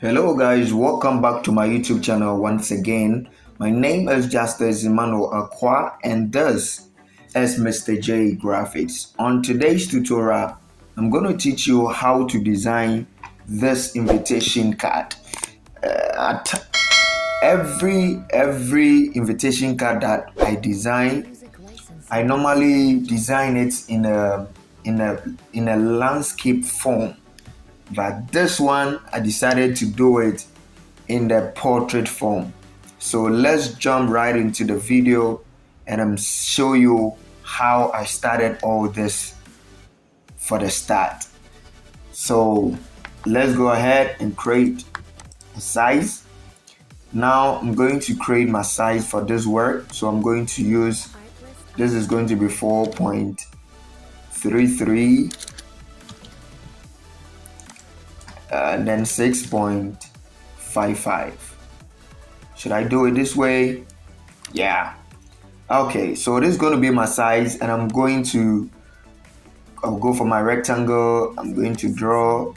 Hello guys, welcome back to my YouTube channel once again. My name is Justice Emmanuel Aqua and this is Mr. Jay Grafix. On today's tutorial, I'm going to teach you how to design this invitation card. Uh, every every invitation card that I design, I normally design it in a in a in a landscape form but this one I decided to do it in the portrait form. So let's jump right into the video and I'm show you how I started all this for the start. So let's go ahead and create a size. Now I'm going to create my size for this work. So I'm going to use this is going to be 4.33 Uh, and then 6.55 should I do it this way? Yeah. Okay so this is going to be my size and I'm going to I'll go for my rectangle. I'm going to draw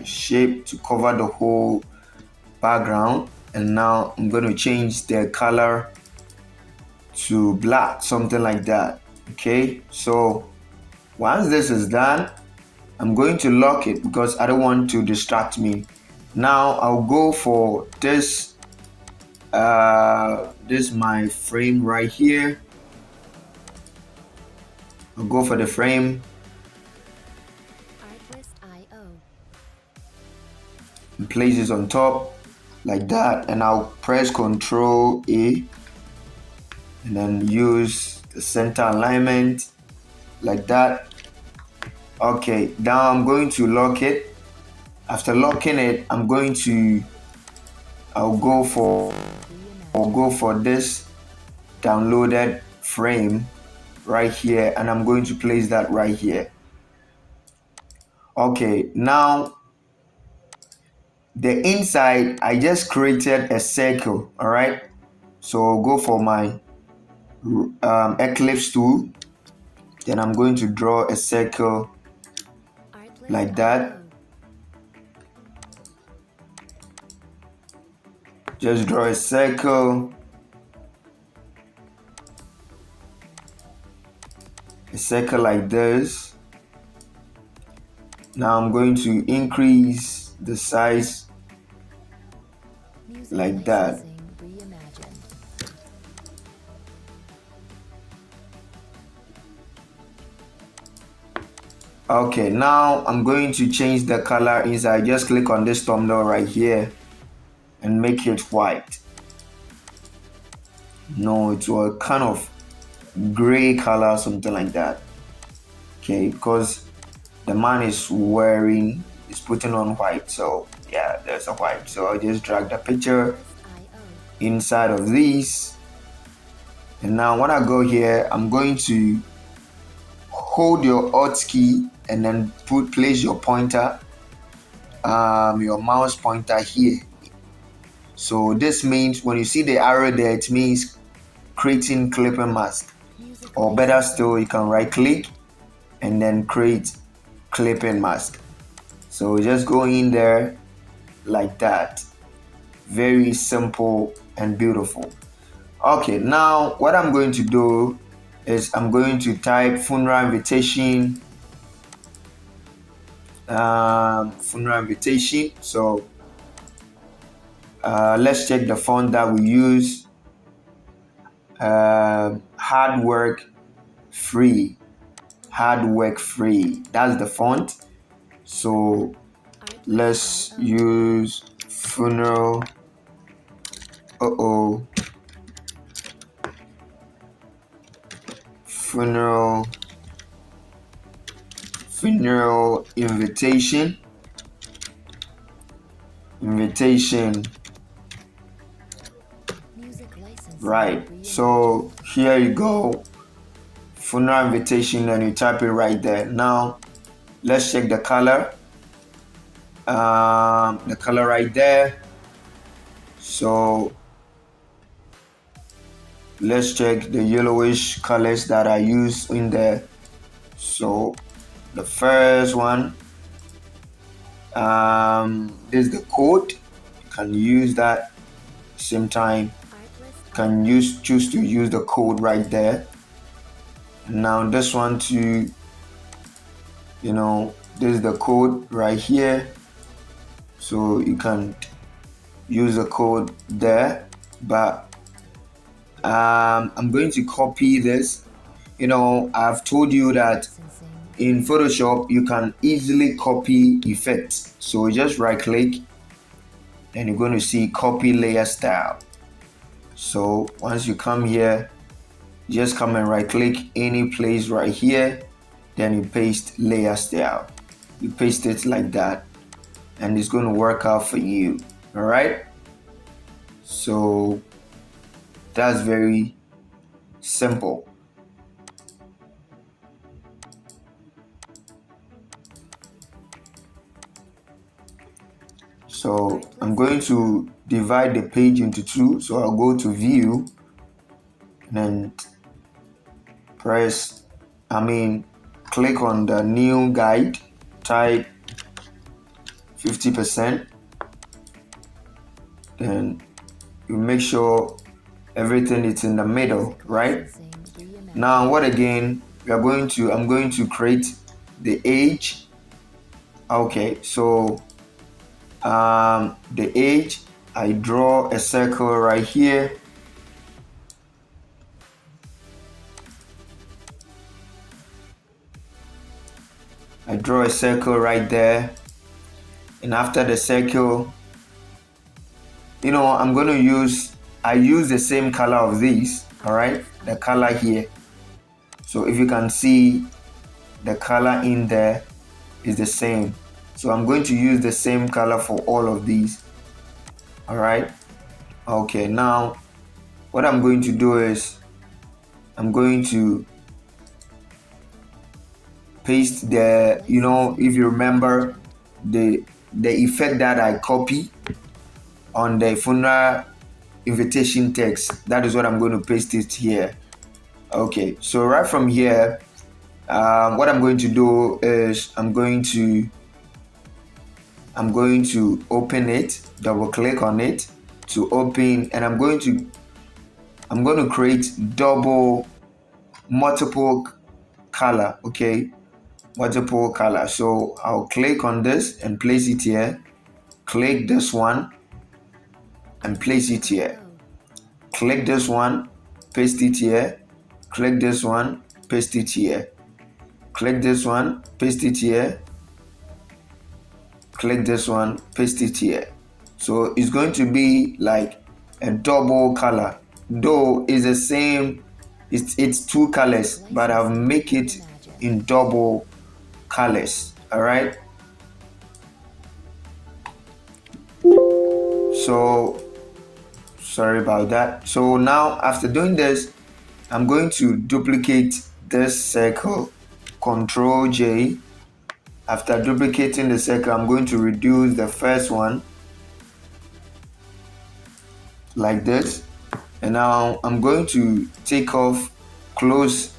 a shape to cover the whole background. And now I'm going to change the color to black something like that. Okay so once this is done I'm going to lock it because I don't want to distract me. Now I'll go for this, uh, this my frame right here. I'll go for the frame. And place this on top like that and I'll press Ctrl A and then use the center alignment like that okay now I'm going to lock it. After locking it I'm going to I'll go for I'll go for this downloaded frame right here and I'm going to place that right here. Okay now the inside I just created a circle all right? So I'll go for my um, ellipse tool. Then I'm going to draw a circle like that. Just draw a circle. A circle like this. Now I'm going to increase the size like that okay now i'm going to change the color inside. Just click on this thumbnail right here and make it white. No it's a kind of gray color something like that. Okay because the man is wearing is putting on white so yeah there's a white. So i'll just drag the picture inside of these and now when i go here i'm going to hold your alt key and then put place your pointer um, your mouse pointer here. So this means when you see the arrow there it means creating clipping mask. Or better still you can right click and then create clipping mask. So just go in there like that. Very simple and beautiful. Okay now what i'm going to do is i'm going to type funeral invitation um, funeral invitation. So uh, let's check the font that we use. Uh, hard work free. Hard work free. That's the font. So let's use funeral. Uh oh. Funeral funeral invitation. Invitation. Right. So here you go. Funeral invitation and you type it right there. Now let's check the color. Um, the color right there. So let's check the yellowish colors that I use in there. So the first one um, is the code you can use that same time. Can use choose to use the code right there. Now this one to you know this is the code right here. So you can use the code there but um, I'm going to copy this. You know I've told you that in Photoshop you can easily copy effects. So just right click and you're going to see copy layer style. So once you come here just come and right click any place right here then you paste layer style. You paste it like that and it's going to work out for you all right so that's very simple so I'm going to divide the page into two. So I'll go to view and press I mean click on the new guide type 50% then you make sure everything is in the middle right? Now what again? We are going to I'm going to create the age. Okay so um, the age I draw a circle right here. I draw a circle right there. And after the circle you know I'm going to use I use the same color of these all right? The color here. So if you can see the color in there is the same so I'm going to use the same color for all of these. All right okay now what I'm going to do is I'm going to paste the you know if you remember the the effect that I copy on the funeral invitation text. That is what I'm going to paste it here. Okay so right from here um, what I'm going to do is I'm going to I'm going to open it double click on it to open and I'm going to I'm going to create double multiple color okay? Multiple color. So I'll click on this and place it here. Click this one and place it here. Click this one paste it here. Click this one paste it here. Click this one paste it here click this one paste it here. So it's going to be like a double color. Though it's the same it's it's two colors but I've make it in double colors all right so sorry about that. So now after doing this i'm going to duplicate this circle control j after duplicating the circle i'm going to reduce the first one like this. And now i'm going to take off close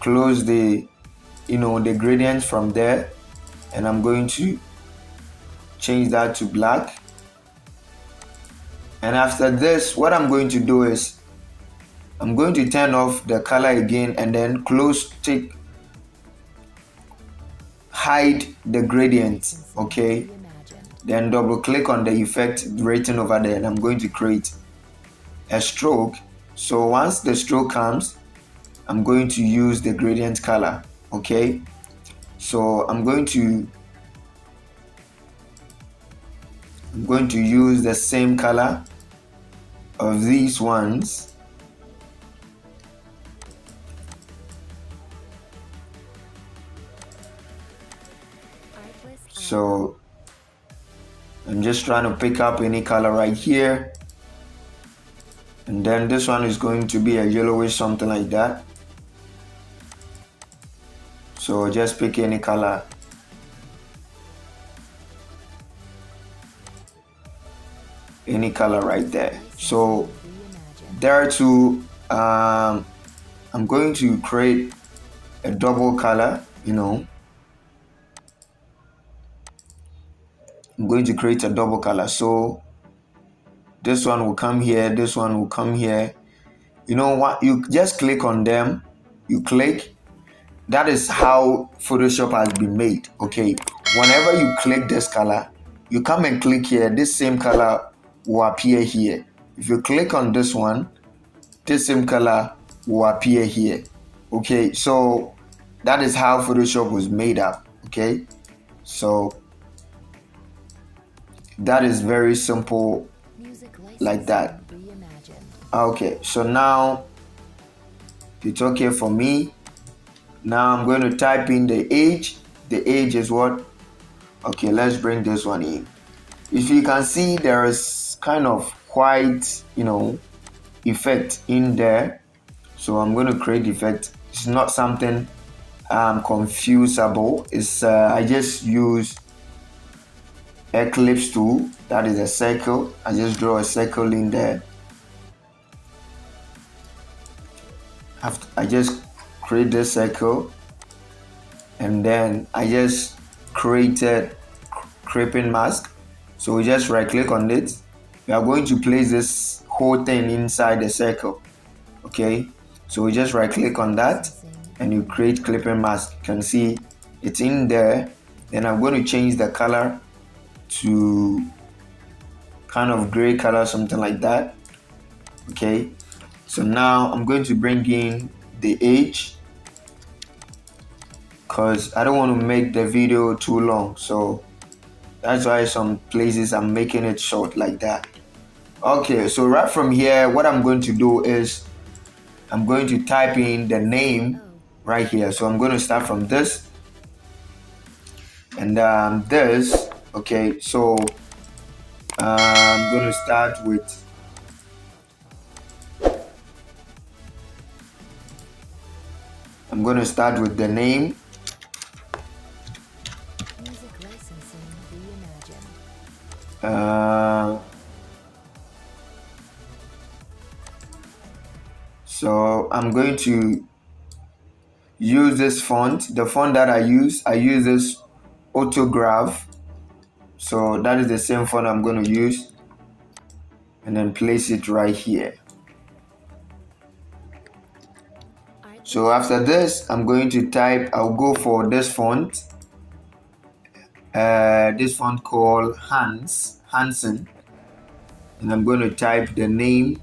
close the you know the gradient from there. And I'm going to change that to black. And after this what I'm going to do is I'm going to turn off the color again and then close take hide the gradient okay? Then double click on the effect written over there and I'm going to create a stroke. So once the stroke comes I'm going to use the gradient color okay? So I'm going to I'm going to use the same color of these ones so I'm just trying to pick up any color right here. And then this one is going to be a yellowish something like that. So just pick any color. Any color right there. So there to um, I'm going to create a double color you know I'm going to create a double color. So this one will come here, this one will come here. You know what? You just click on them, you click. That is how Photoshop has been made. Okay. Whenever you click this color, you come and click here, this same color will appear here. If you click on this one, this same color will appear here. Okay, so that is how Photoshop was made up. Okay, so that is very simple like that. Okay, so now it's okay for me. Now I'm going to type in the age. The age is what? Okay, let's bring this one in. If you can see, there is kind of white, you know, effect in there. So I'm going to create effect. It's not something um, confusable. It's uh, I just use Ellipse tool. That is a circle. I just draw a circle in there. After I just create this circle, and then I just created clipping mask. So we just right click on it. We are going to place this whole thing inside the circle. Okay, so we just right click on that and you create clipping mask. You can see it's in there. Then I'm going to change the color to kind of gray color, something like that. Okay, so now I'm going to bring in the age because I don't want to make the video too long. So that's why some places I'm making it short like that. Okay, so right from here, what I'm going to do is I'm going to type in the name right here. So I'm going to start from this and um, this. Okay, so uh, I'm going to start with I'm going to start with the name Uh, so I'm going to use this font. The font that I use, I use this autograph. So that is the same font I'm going to use. And then place it right here. So after this, I'm going to type, I'll go for this font. Uh, this font called Hans Hansen. And I'm going to type the name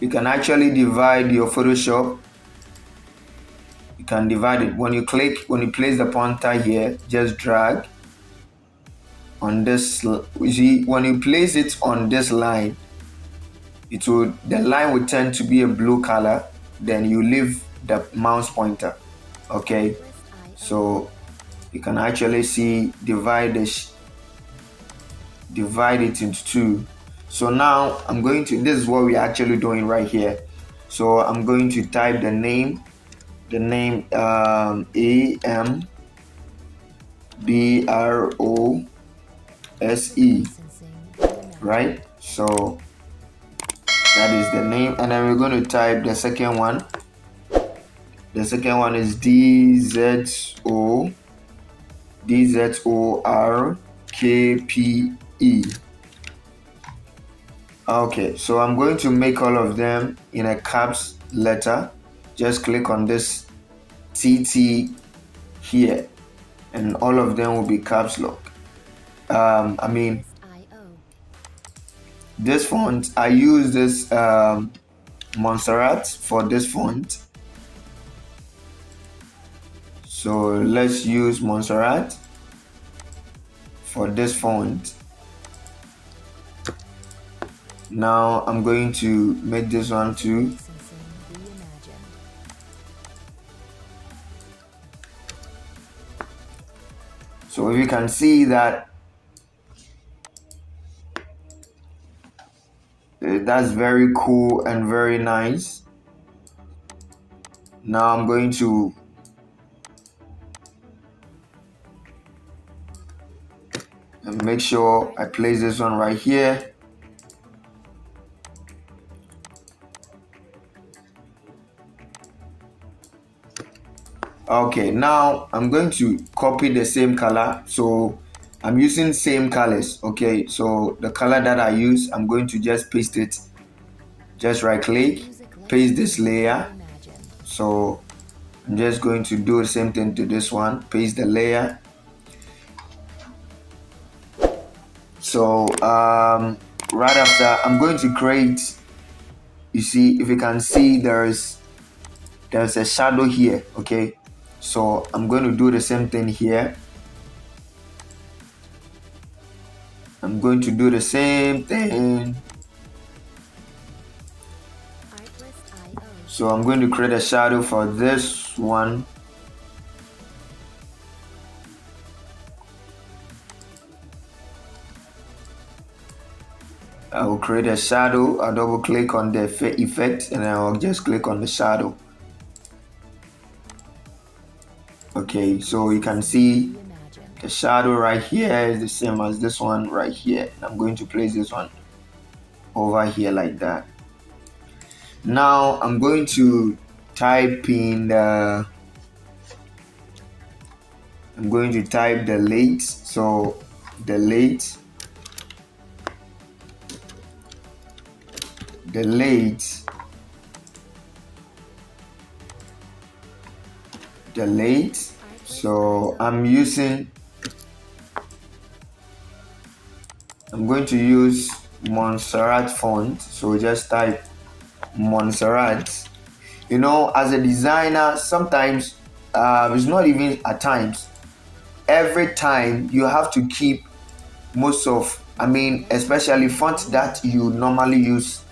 You can actually divide your Photoshop You can divide it. When you click, when you place the pointer here, just drag on this. You see, when you place it on this line, it will the line will tend to be a blue color. Then you leave the mouse pointer. Okay, so you can actually see divide this, divide it into two. So now I'm going to. This is what we're actually doing right here. So I'm going to type the name the name um, A M B R O S E, right? So that is the name, and then we're going to type the second one. The second one is D Z O D Z O R K P E. Okay, so I'm going to make all of them in a caps letter just click on this TT here and all of them will be caps lock. Um, I mean, this font, I use this um, Montserrat for this font. So let's use Montserrat for this font. Now I'm going to make this one too. So if you can see that eh, that's very cool and very nice. Now I'm going to make sure I place this one right here okay now I'm going to copy the same color. So I'm using same colors okay? So the color that I use I'm going to just paste it. Just right click paste this layer. So I'm just going to do the same thing to this one. Paste the layer. So um, right after I'm going to create. You see if you can see there's there's a shadow here okay so I'm going to do the same thing here. I'm going to do the same thing. So I'm going to create a shadow for this one. I will create a shadow. I'll double click on the effect and I'll just click on the shadow okay so you can see the shadow right here is the same as this one right here. I'm going to place this one over here like that. Now I'm going to type in the I'm going to type the late. So the late the late the late so I'm using I'm going to use Montserrat font. So just type Montserrat. You know as a designer sometimes uh, it's not even at times. Every time you have to keep most of I mean especially fonts that you normally use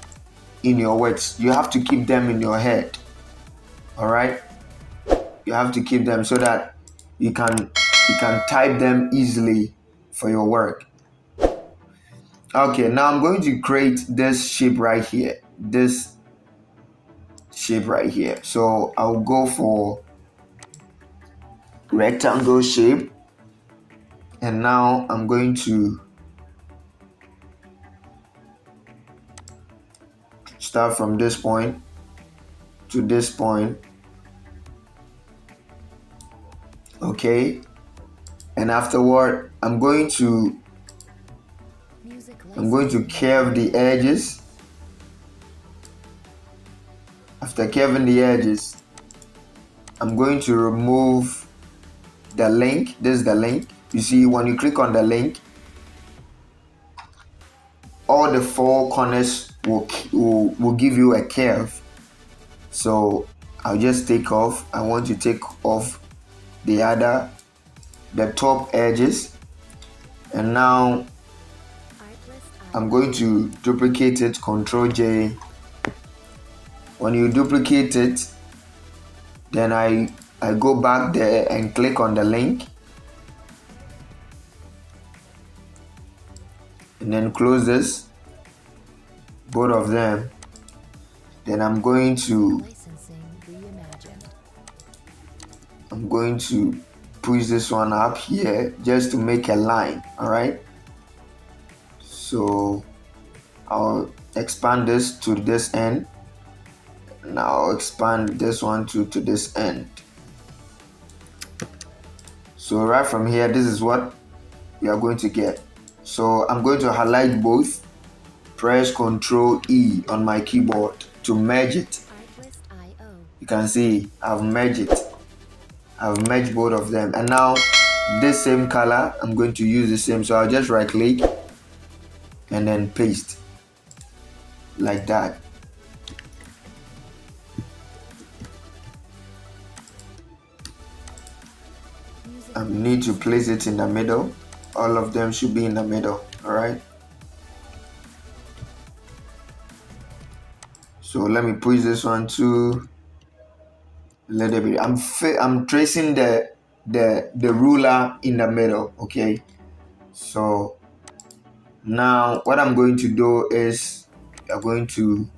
in your words you have to keep them in your head. All right you have to keep them so that you can you can type them easily for your work. Okay now i'm going to create this shape right here this shape right here. So i'll go for rectangle shape and now i'm going to start from this point to this point okay? And afterward I'm going to I'm going to curve the edges. After curving the edges I'm going to remove the link. This is the link. You see when you click on the link all the four corners will, will, will give you a curve. So I'll just take off. I want to take off the other the top edges. And now I'm going to duplicate it control J. When you duplicate it then I I go back there and click on the link. And then close this both of them. Then I'm going to going to push this one up here just to make a line all right so I'll expand this to this end. Now expand this one to to this end. So right from here this is what we are going to get. So I'm going to highlight both. Press Ctrl E on my keyboard to merge it. You can see I've merged it. I've merged both of them and now this same color I'm going to use the same so I'll just right click and then paste like that. I need to place it in the middle. All of them should be in the middle, all right? so let me push this one to let it be. I'm i'm tracing the the the ruler in the middle okay? So now what i'm going to do is i'm going to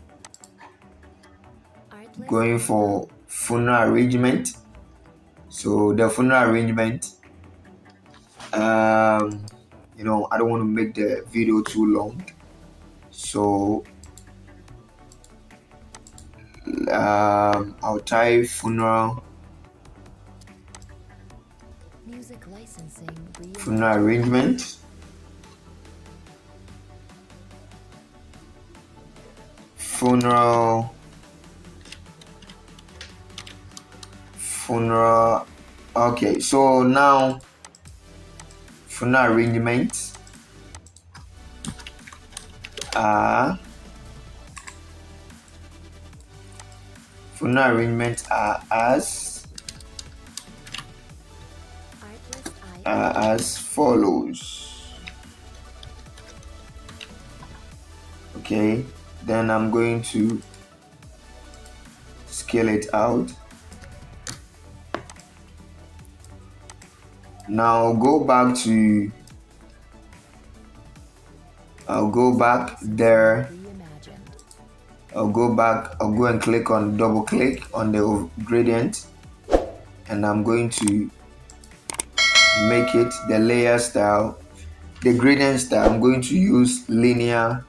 going for funeral arrangement. So the funeral arrangement um you know I don't want to make the video too long. So um, I'll type funeral Music licensing. funeral arrangement. Funeral funeral okay so now funeral arrangement are funeral arrangements are uh, as? Are as follows. Okay then I'm going to scale it out. Now go back to I'll go back there. I'll go back I'll go and click on double click on the gradient and I'm going to make it the layer style the gradient style. I'm going to use linear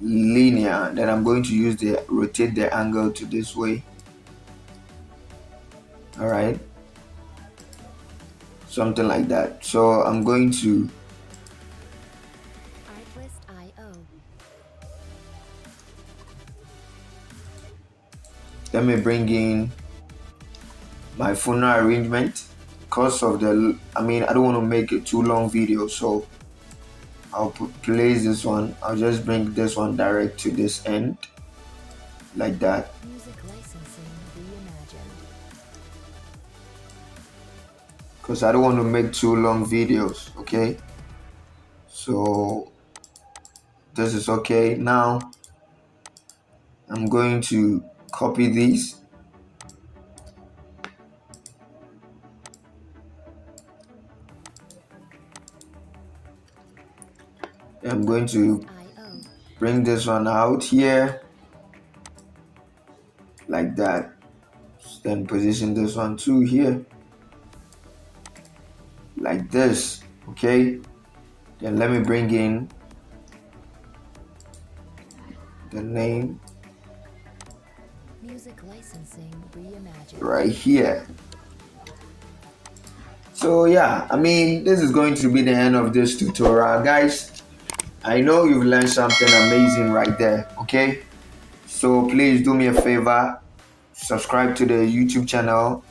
linear. Then I'm going to use the rotate the angle to this way. All right. Something like that. So I'm going to let me bring in my funeral arrangement. Because of the i mean i don't want to make a too long video so i'll put, place this one. I'll just bring this one direct to this end. Like that. Music licensing reimagined. because i don't want to make too long videos okay? So this is okay. Now i'm going to copy these. I'm going to bring this one out here like that. Then position this one too here like this okay? Then let me bring in the name Music licensing reimagined. right here. So yeah i mean this is going to be the end of this tutorial. Guys i know you've learned something amazing right there okay? So please do me a favor. Subscribe to the youtube channel.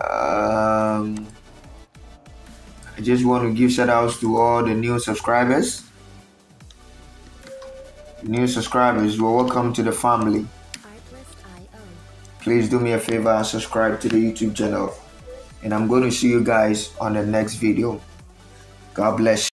Um, i just want to give shout outs to all the new subscribers. New subscribers well welcome to the family. Please do me a favor and subscribe to the YouTube channel. And I'm going to see you guys on the next video. God bless you.